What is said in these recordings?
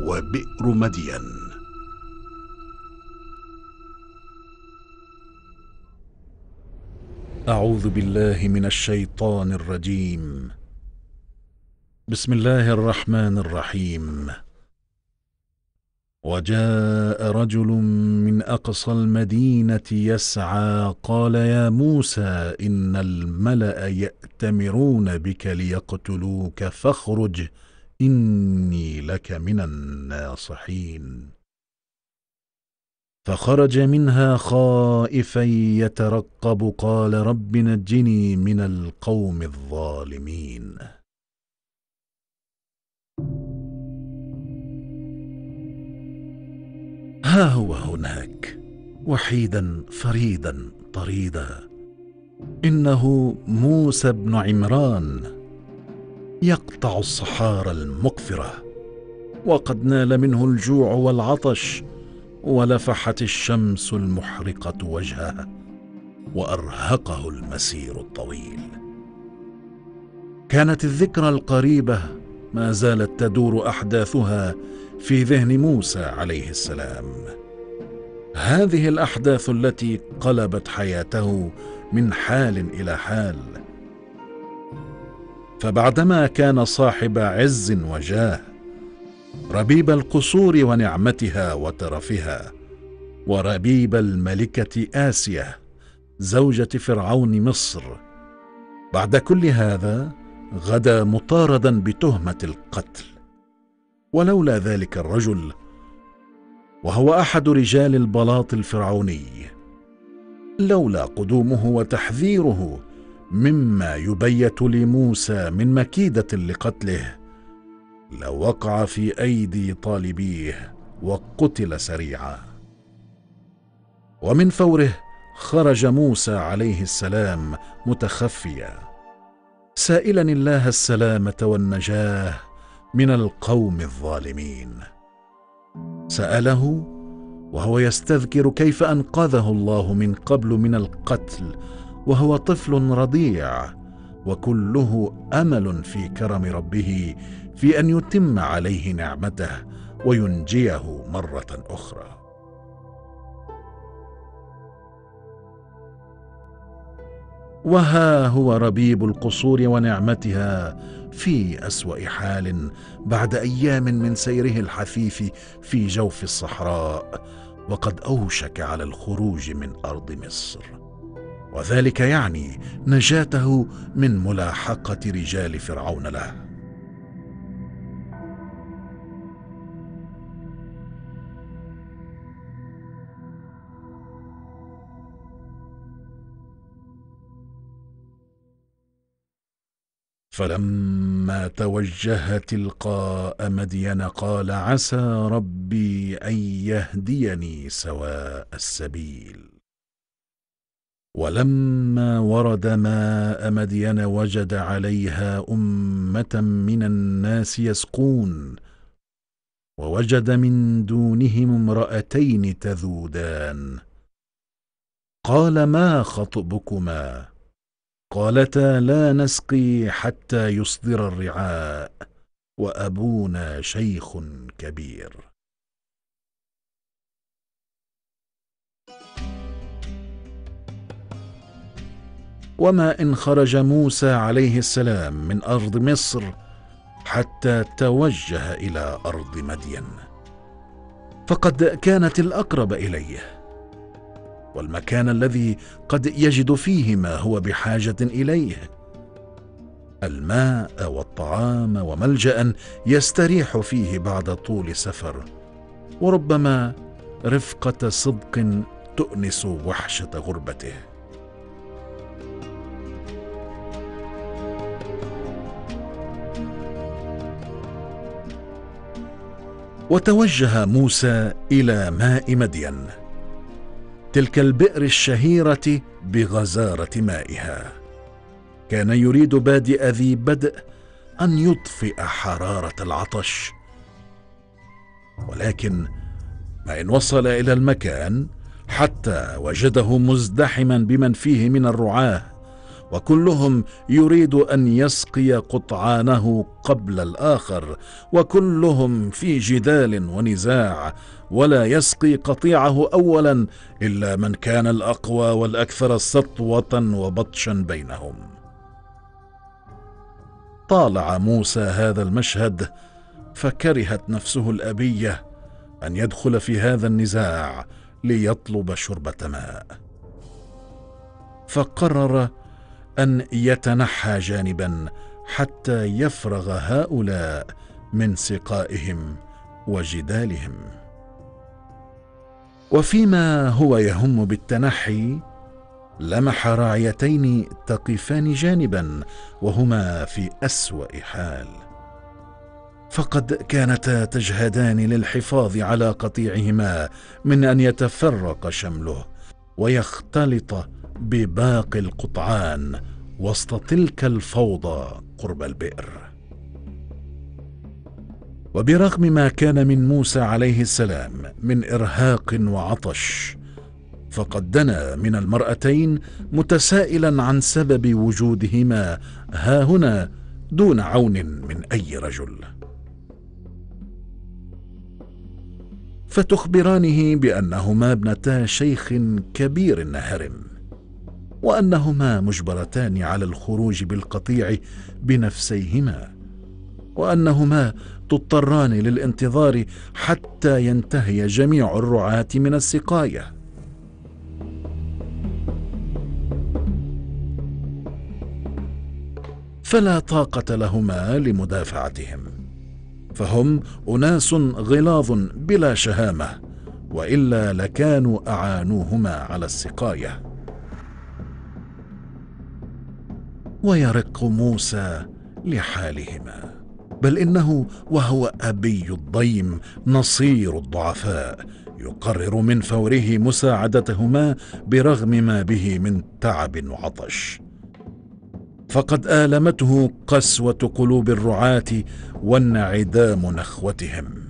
وبئر مدين. أعوذ بالله من الشيطان الرجيم. بسم الله الرحمن الرحيم. وجاء رجل من أقصى المدينة يسعى قال يا موسى إن الملأ يأتمرون بك ليقتلوك فاخرج. إني لك من الناصحين. فخرج منها خائفا يترقب قال رب نجني من القوم الظالمين. ها هو هناك وحيدا فريدا طريدا. إنه موسى بن عمران. يقطع الصحارى المقفرة وقد نال منه الجوع والعطش ولفحت الشمس المحرقة وجهه وأرهقه المسير الطويل. كانت الذكرى القريبة ما زالت تدور أحداثها في ذهن موسى عليه السلام. هذه الأحداث التي قلبت حياته من حال إلى حال فبعدما كان صاحب عز وجاه ربيب القصور ونعمتها وترفها وربيب الملكة آسية زوجة فرعون مصر. بعد كل هذا غدا مطاردا بتهمة القتل. ولولا ذلك الرجل وهو أحد رجال البلاط الفرعوني لولا قدومه وتحذيره مما يبيت لموسى من مكيدة لقتله. لوقع في أيدي طالبيه وقتل سريعا. ومن فوره خرج موسى عليه السلام متخفيا. سائلا الله السلامة والنجاة من القوم الظالمين. سأله وهو يستذكر كيف أنقذه الله من قبل من القتل وهو طفل رضيع وكله أمل في كرم ربه في أن يتم عليه نعمته وينجيه مرة أخرى. وها هو ربيب القصور ونعمتها في أسوأ حال بعد أيام من سيره الحثيث في جوف الصحراء وقد أوشك على الخروج من أرض مصر. وذلك يعني نجاته من ملاحقة رجال فرعون له. فلما توجه تلقاء مدين قال عسى ربي أن يهديني سواء السبيل. ولما ورد ماء مدين وجد عليها أمة من الناس يسقون ووجد من دونهم امرأتين تذودان. قال ما خطبكما؟ قالتا لا نسقي حتى يصدر الرعاء وأبونا شيخ كبير. وما إن خرج موسى عليه السلام من أرض مصر حتى توجه إلى أرض مدين. فقد كانت الأقرب إليه والمكان الذي قد يجد فيه ما هو بحاجة إليه الماء والطعام وملجأ يستريح فيه بعد طول سفر وربما رفقة صدق تؤنس وحشة غربته. وتوجه موسى إلى ماء مدين تلك البئر الشهيرة بغزارة مائها. كان يريد بادئ ذي بدء أن يطفئ حرارة العطش. ولكن ما إن وصل إلى المكان حتى وجده مزدحما بمن فيه من الرعاة وكلهم يريد أن يسقي قطعانه قبل الآخر وكلهم في جدال ونزاع ولا يسقي قطيعه اولا إلا من كان الأقوى والأكثر سطوة وبطشا بينهم. طالع موسى هذا المشهد فكرهت نفسه الأبية أن يدخل في هذا النزاع ليطلب شربة ماء. فقرر أن يتنحى جانبا حتى يفرغ هؤلاء من سقائهم وجدالهم. وفيما هو يهم بالتنحي لمح راعيتين تقفان جانبا وهما في أسوأ حال. فقد كانتا تجهدان للحفاظ على قطيعهما من أن يتفرق شمله ويختلط بباقي القطعان وسط تلك الفوضى قرب البئر. وبرغم ما كان من موسى عليه السلام من إرهاق وعطش فقد دنا من المرأتين متسائلا عن سبب وجودهما ها هنا دون عون من أي رجل. فتخبرانه بأنهما ابنتا شيخ كبير هرم. وأنهما مجبرتان على الخروج بالقطيع بنفسيهما وأنهما تضطران للانتظار حتى ينتهي جميع الرعاة من السقاية. فلا طاقة لهما لمدافعتهم فهم أناس غلاظ بلا شهامة وإلا لكانوا أعانوهما على السقاية. ويرق موسى لحالهما بل إنه وهو أبي الضيم نصير الضعفاء يقرر من فوره مساعدتهما برغم ما به من تعب وعطش. فقد آلمته قسوة قلوب الرعاة وانعدام نخوتهم.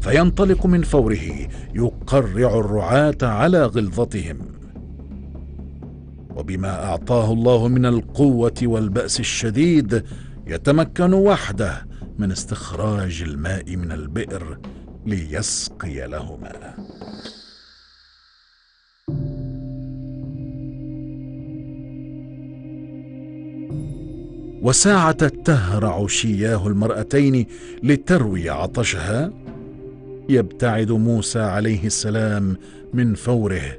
فينطلق من فوره يقرع الرعاة على غلظتهم. وبما أعطاه الله من القوة والبأس الشديد يتمكن وحده من استخراج الماء من البئر ليسقي لهما. وساعة تهرع شياه المرأتين لتروي عطشها يبتعد موسى عليه السلام من فوره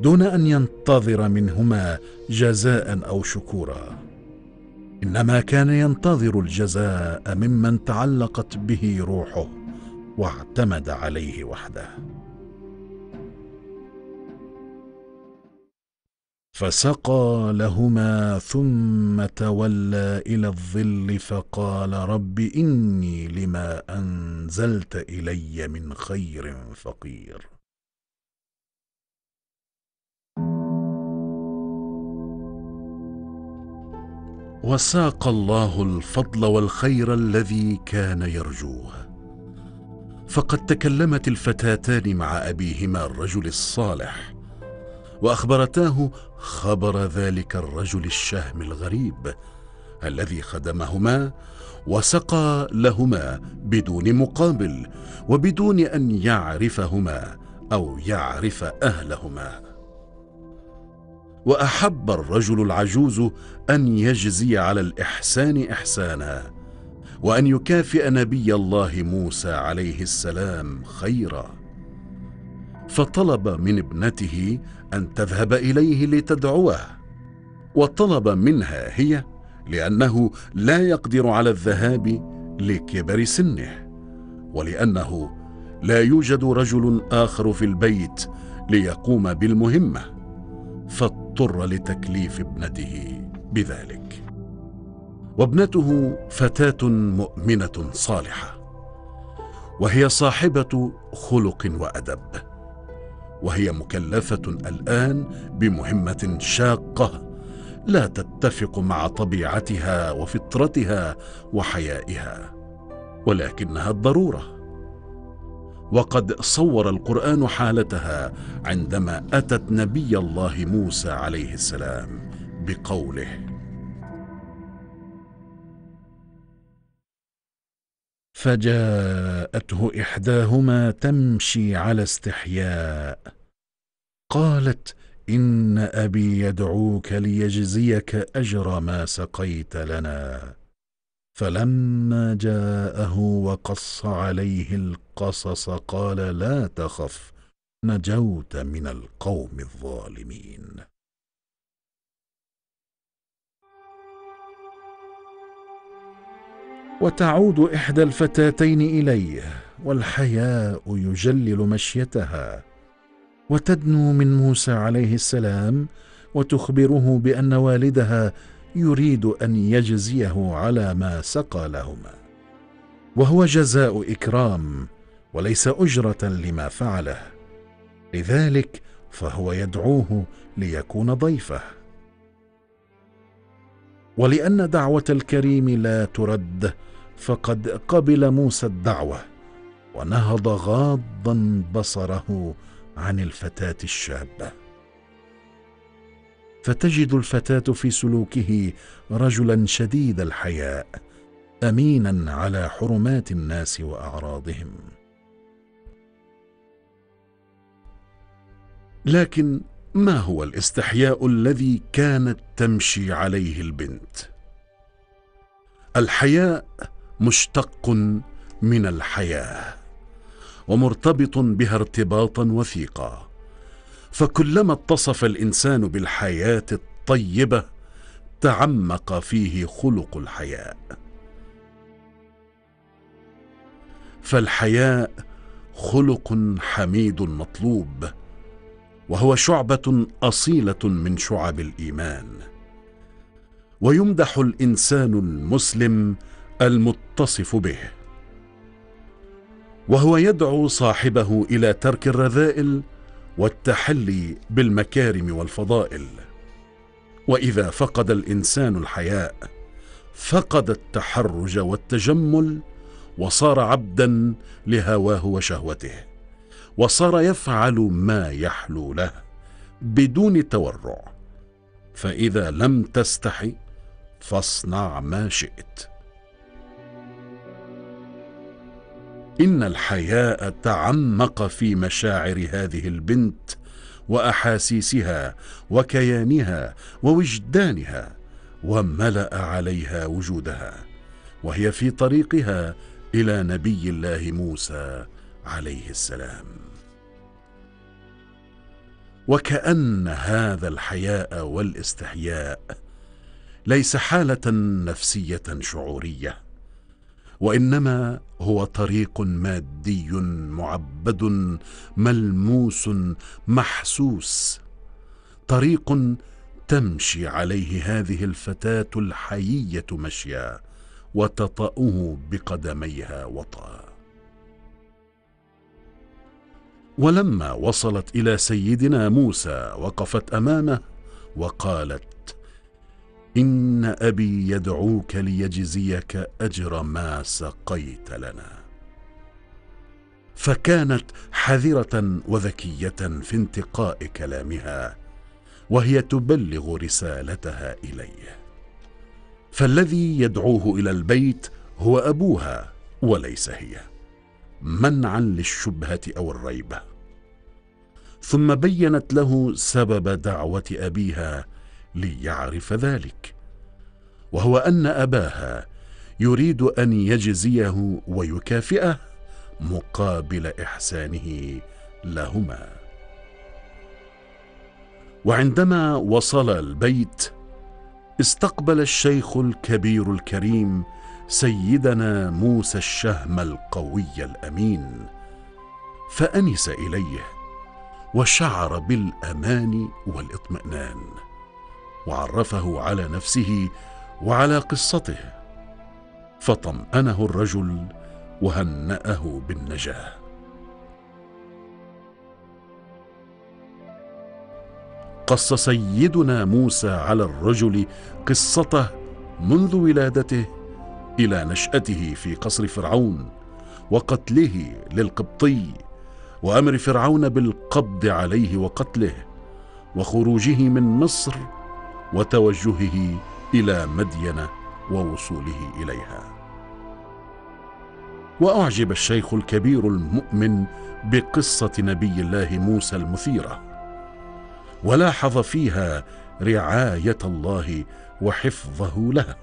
دون أن ينتظر منهما جزاء أو شكورا. إنما كان ينتظر الجزاء ممن تعلقت به روحه واعتمد عليه وحده. فسقى لهما ثم تولى إلى الظل فقال رب إني لما أنزلت إلي من خير فقير. وساق الله الفضل والخير الذي كان يرجوه. فقد تكلمت الفتاتان مع أبيهما الرجل الصالح وأخبرتاه خبر ذلك الرجل الشهم الغريب الذي خدمهما وسقى لهما بدون مقابل وبدون أن يعرفهما أو يعرف أهلهما. وأحب الرجل العجوز أن يجزي على الإحسان إحسانا وأن يكافئ نبي الله موسى عليه السلام خيرا. فطلب من ابنته أن تذهب إليه لتدعوه وطلب منها هي لأنه لا يقدر على الذهاب لكبر سنه ولأنه لا يوجد رجل آخر في البيت ليقوم بالمهمة فاضطر لتكليف ابنته بذلك. وابنته فتاة مؤمنة صالحة وهي صاحبة خلق وأدب. وهي مكلفة الآن بمهمة شاقة. لا تتفق مع طبيعتها وفطرتها وحيائها ولكنها الضرورة. وقد صور القرآن حالتها عندما أتت نبي الله موسى عليه السلام بقوله فجاءته إحداهما تمشي على استحياء. قالت إن أبي يدعوك ليجزيك أجر ما سقيت لنا. فلما جاءه وقص عليه القصص قال لا تخف نجوت من القوم الظالمين. وتعود إحدى الفتاتين إليه والحياء يجلل مشيتها. وتدنو من موسى عليه السلام وتخبره بأن والدها يريد أن يجزيه على ما سقى لهما. وهو جزاء إكرام وليس أجرة لما فعله. لذلك فهو يدعوه ليكون ضيفه. ولأن دعوة الكريم لا ترد فقد قبل موسى الدعوة ونهض غاضا بصره عن الفتاة الشابة. فتجد الفتاة في سلوكه رجلا شديد الحياء امينا على حرمات الناس وأعراضهم. لكن ما هو الاستحياء الذي كانت تمشي عليه البنت؟ الحياء مشتق من الحياة ومرتبط بها ارتباطا وثيقا. فكلما اتصف الإنسان بالحياة الطيبة تعمق فيه خلق الحياء. فالحياء خلق حميد مطلوب وهو شعبة أصيلة من شعب الإيمان. ويمدح الإنسان المسلم المتصف به. وهو يدعو صاحبه إلى ترك الرذائل والتحلي بالمكارم والفضائل. وإذا فقد الإنسان الحياء فقد التحرج والتجمل وصار عبدا لهواه وشهوته. وصار يفعل ما يحلو له بدون تورع. فإذا لم تستحي فاصنع ما شئت. إن الحياء تعمق في مشاعر هذه البنت وأحاسيسها وكيانها ووجدانها وملأ عليها وجودها وهي في طريقها إلى نبي الله موسى عليه السلام. وكأن هذا الحياء والاستحياء ليس حالة نفسية شعورية وإنما هو طريق مادي معبد ملموس محسوس طريق تمشي عليه هذه الفتاة الحيية مشيا وتطأه بقدميها وطأ. ولما وصلت إلى سيدنا موسى وقفت أمامه وقالت إن أبي يدعوك ليجزيك أجر ما سقيت لنا. فكانت حذرة وذكية في انتقاء كلامها وهي تبلغ رسالتها إليه. فالذي يدعوه إلى البيت هو أبوها وليس هي. منعا للشبهة أو الريبه ثم بينت له سبب دعوة أبيها ليعرف ذلك وهو أن أباها يريد أن يجزيه ويكافئه مقابل إحسانه لهما. وعندما وصل البيت استقبل الشيخ الكبير الكريم سيدنا موسى الشهم القوي الأمين فأنس إليه وشعر بالأمان والإطمئنان وعرفه على نفسه وعلى قصته فطمأنه الرجل وهنأه بالنجاة. قص سيدنا موسى على الرجل قصته منذ ولادته إلى نشأته في قصر فرعون وقتله للقبطي وأمر فرعون بالقبض عليه وقتله وخروجه من مصر وتوجهه إلى مدين ووصوله إليها. وأعجب الشيخ الكبير المؤمن بقصة نبي الله موسى المثيرة ولاحظ فيها رعاية الله وحفظه له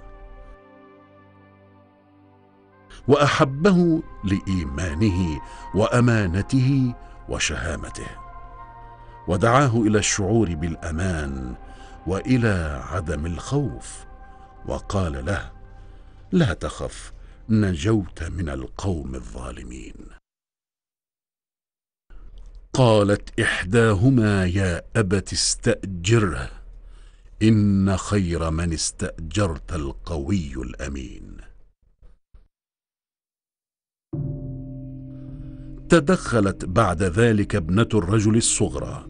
وأحبه لإيمانه وأمانته وشهامته. ودعاه إلى الشعور بالأمان وإلى عدم الخوف وقال له لا تخف نجوت من القوم الظالمين. قالت إحداهما يا أبت استأجره إن خير من استأجرت القوي الأمين. تدخلت بعد ذلك ابنة الرجل الصغرى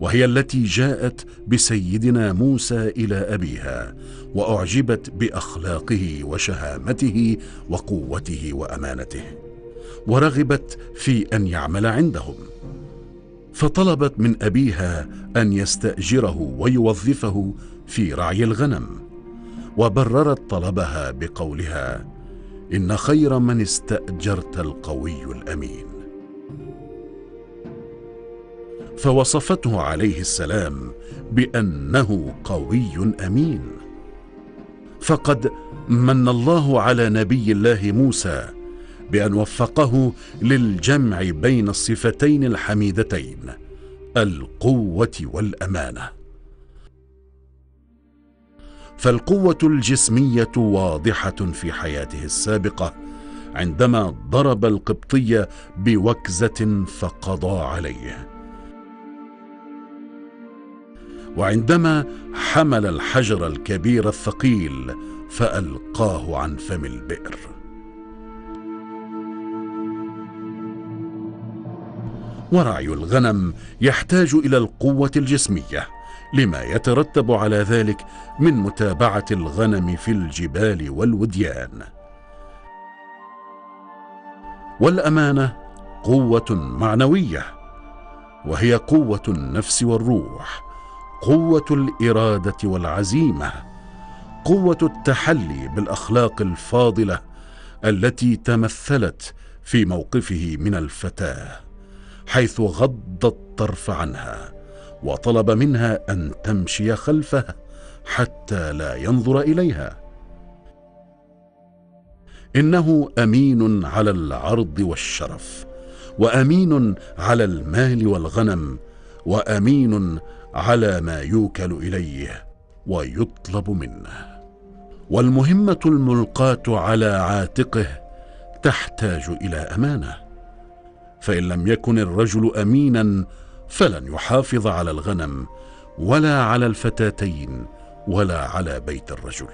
وهي التي جاءت بسيدنا موسى إلى أبيها وأعجبت بأخلاقه وشهامته وقوته وأمانته ورغبت في أن يعمل عندهم. فطلبت من أبيها أن يستأجره ويوظفه في رعي الغنم وبررت طلبها بقولها إن خير من استأجرت القوي الأمين. فوصفته عليه السلام بأنه قوي أمين. فقد من الله على نبي الله موسى بأن وفقه للجمع بين الصفتين الحميدتين القوة والأمانة. فالقوة الجسمية واضحة في حياته السابقة عندما ضرب القبطي بوكزة فقضى عليه. وعندما حمل الحجر الكبير الثقيل فألقاه عن فم البئر. ورعي الغنم يحتاج إلى القوة الجسمية. لما يترتب على ذلك من متابعة الغنم في الجبال والوديان. والأمانة قوة معنوية وهي قوة النفس والروح قوة الإرادة والعزيمة قوة التحلي بالأخلاق الفاضلة التي تمثلت في موقفه من الفتاة حيث غض الطرف عنها. وطلب منها أن تمشي خلفه حتى لا ينظر إليها. إنه أمين على العرض والشرف وأمين على المال والغنم وأمين على ما يوكل إليه ويطلب منه. والمهمة الملقاة على عاتقه تحتاج إلى أمانة. فإن لم يكن الرجل امينا فلن يحافظ على الغنم ولا على الفتاتين ولا على بيت الرجل.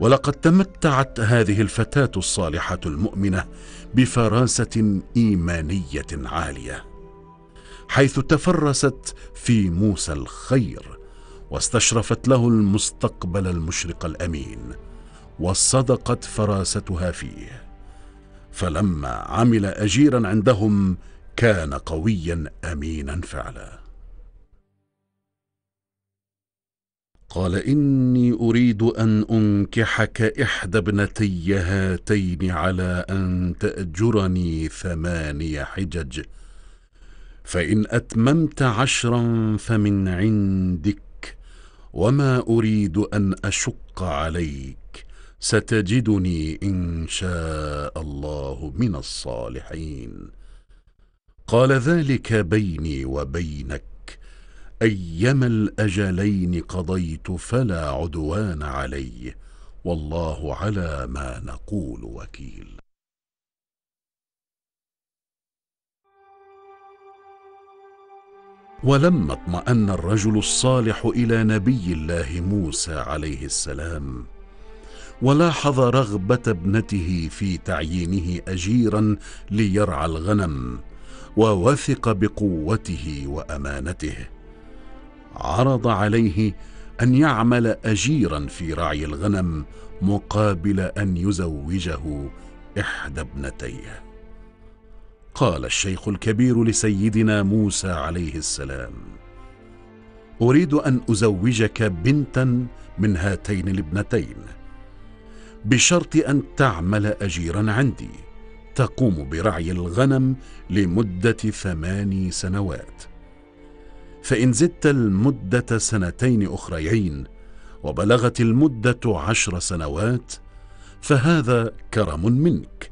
ولقد تمتعت هذه الفتاة الصالحة المؤمنة بفراسة إيمانية عالية حيث تفرست في موسى الخير واستشرفت له المستقبل المشرق الأمين وصدقت فراستها فيه. فلما عمل أجيرا عندهم كان قويا أمينا فعلا. قال إني أريد أن أنكحك إحدى ابنتي هاتين على أن تأجرني ثماني حجج. فإن أتممت عشرا فمن عندك وما أريد أن أشق عليك. ستجدني إن شاء الله من الصالحين. قال ذلك بيني وبينك. أيما الأجلين قضيت فلا عدوان علي. والله على ما نقول وكيل. ولما اطمأن الرجل الصالح إلى نبي الله موسى عليه السلام ولاحظ رغبة ابنته في تعيينه اجيرا ليرعى الغنم ووثق بقوته وأمانته. عرض عليه أن يعمل اجيرا في رعي الغنم مقابل أن يزوجه إحدى ابنتيه. قال الشيخ الكبير لسيدنا موسى عليه السلام أريد أن أزوجك بنتا من هاتين الابنتين. بشرط أن تعمل اجيرا عندي. تقوم برعي الغنم لمدة ثماني سنوات. فإن زدت المدة سنتين أخريين وبلغت المدة عشر سنوات فهذا كرم منك.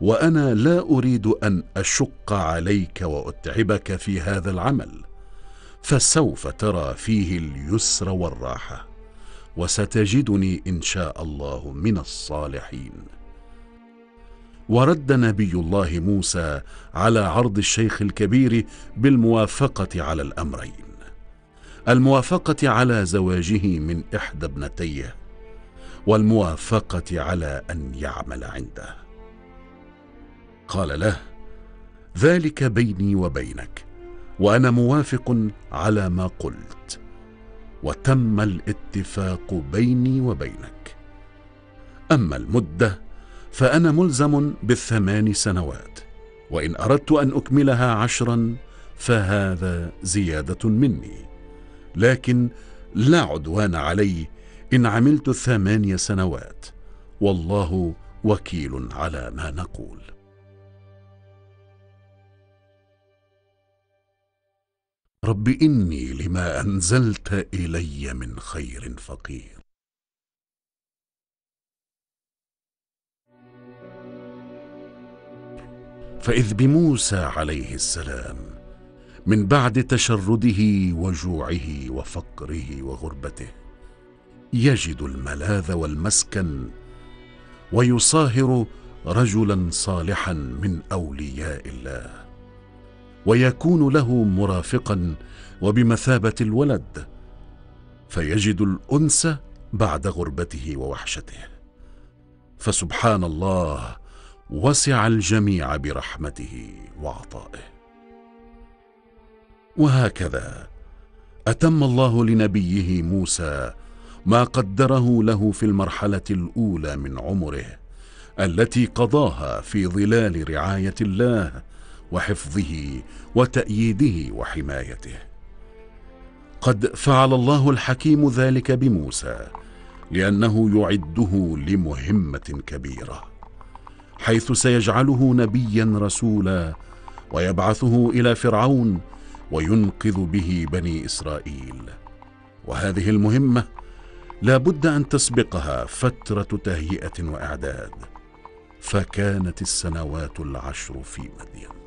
وأنا لا أريد أن أشق عليك وأتعبك في هذا العمل فسوف ترى فيه اليسر والراحة. وستجدني إن شاء الله من الصالحين. ورد نبي الله موسى على عرض الشيخ الكبير بالموافقة على الأمرين. الموافقة على زواجه من إحدى ابنتيه والموافقة على أن يعمل عنده. قال له ذلك بيني وبينك وأنا موافق على ما قلت. وتم الاتفاق بيني وبينك. أما المدة فأنا ملزم بالثمان سنوات وإن أردت أن أكملها عشرا فهذا زيادة مني. لكن لا عدوان علي إن عملت ثماني سنوات والله وكيل على ما نقول. رب إني لما أنزلت إلي من خير فقير. فإذ بموسى عليه السلام من بعد تشرده وجوعه وفقره وغربته يجد الملاذ والمسكن ويصاهر رجلا صالحا من أولياء الله. ويكون له مرافقا وبمثابة الولد فيجد الأنس بعد غربته ووحشته. فسبحان الله وسع الجميع برحمته وعطائه. وهكذا أتم الله لنبيه موسى ما قدره له في المرحلة الأولى من عمره التي قضاها في ظلال رعاية الله وحفظه وتأييده وحمايته. قد فعل الله الحكيم ذلك بموسى لأنه يعده لمهمة كبيرة حيث سيجعله نبيا رسولا ويبعثه إلى فرعون وينقذ به بني إسرائيل. وهذه المهمة لا بد أن تسبقها فترة تهيئة وإعداد فكانت السنوات العشر في مدين.